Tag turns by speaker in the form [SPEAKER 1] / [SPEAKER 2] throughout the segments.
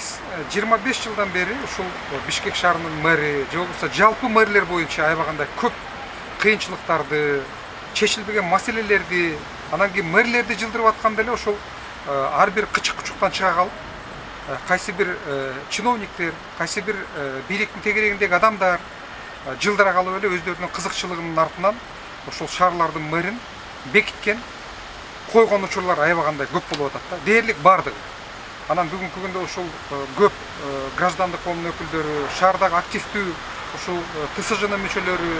[SPEAKER 1] жыйырма беш жылдан бери ушул бишкек шаарынын мэри же болбосо жалпы мэрлер боюнча аябагандай көп кыйынчылыктарды чечилбеген маселелерди анан кийин мэрлерди жылдырып атканда эле ошол ар бир кычык кучуктан чыга калып кайсы бир чиновниктер кайсы бир бийликтин тегерегиндеги адамдар жылдыра калып эле өздөрүнүн кызыкчылыгынын артынан ошол шаарлардын мэрин бекиткен койгон учурлар аябагандай көп болуп атат да дээрлик баардыгы анан бүгүнкү күндө ушул көп граждандык коомдун өкүлдөрү шаардагы активдүү ушул тсжнын мүчөлөрү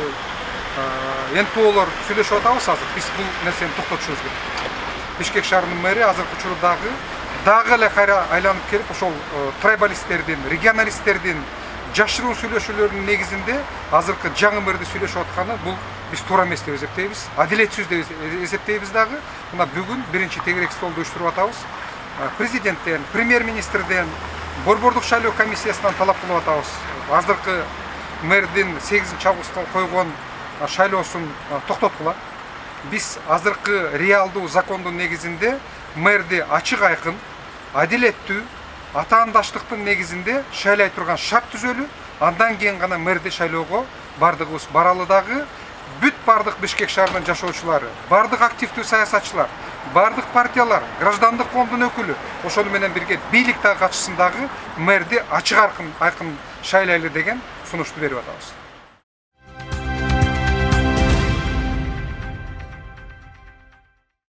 [SPEAKER 1] нполор сүйлөшүп атабыз азыр. Биз бул нерсени токтотушубуз керек. Бишкек шаарынын мэри азыркы учурда дагы эле кайра айланып келип ошол трайбалисттердин регионалисттердин жашыруун сүйлөшүүлөрүнүн негизинде азыркы жаңы мэрди сүйлөшүп атканы бул биз туура эмес деп эсептейбиз. Адилетсиз деп эсептейбиз дагы. Мына бүгүн биринчи тегерек столду уюштуруп атабыз. Президенттен премьер министрден борбордук шайлоо комиссиясынан талап кылып атабыз. Азыркы мэрдин сегизинчи августка койгон шайлоосун токтоткула. Биз азыркы реалдуу закондун негизинде мэрди ачык айкын адилеттүү атаандаштыктын негизинде шайлай турган шарт түзөлү андан кийин гана мэрди шайлоого баардыгыбыз баралы дагы бүт баардык бишкек шаарынын жашоочулары баардык активдүү саясатчылар баардык партиялар граждандык коомдун өкүлү ошону менен бирге бийлик дагы катышсын дагы мэрди ачык айкын шайлайлы деген сунушту берип атабыз.